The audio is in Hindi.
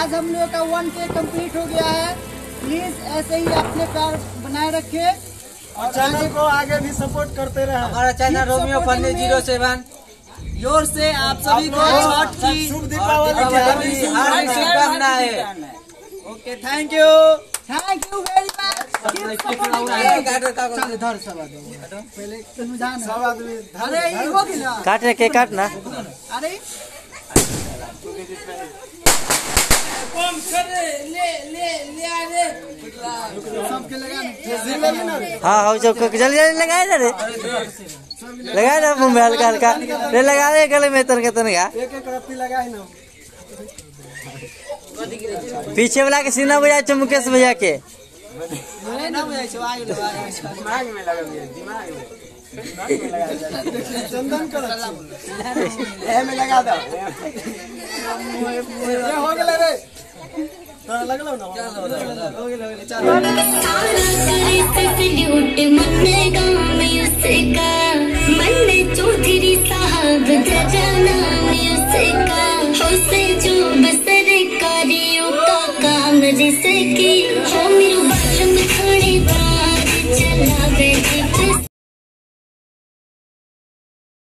आज हम लोग का वन के कंप्लीट हो गया है। प्लीज़ ऐसे ही अपने प्यार बनाए रखे। और चैनल को आगे भी सपोर्ट करते रहे। हमारा channel Romeo funny zero seven. ज़ोर से आप सभी को छठ की शुभ दीपावली हार्दिक शुभकामनाएँ। Okay thank you thank you very much धर सब आदमी पहले तुम हो रे के सबके लगा हाँ हाँ जो जल्दी जल्दी लगाए ना रे। लगाए ना मुँह में हल्का हल्का। रे लगा रे गले में तर के तनगा एक एक रत्ती लगाए ना पीछे वाला के सीना बजा मुकेश भैया के। ना बुझाइ छै आइ लो आइ छै दिमाग में लगा दिमाग में चंदन कर ए में लगा दो ये हो गेले रे। तोरा लगलो ना हो गेले हो गेले चल चौधरी साहब जजाना उसका होसे जो बसर कारियों का काम जिसकी हो मेरे खड़े तार चला गए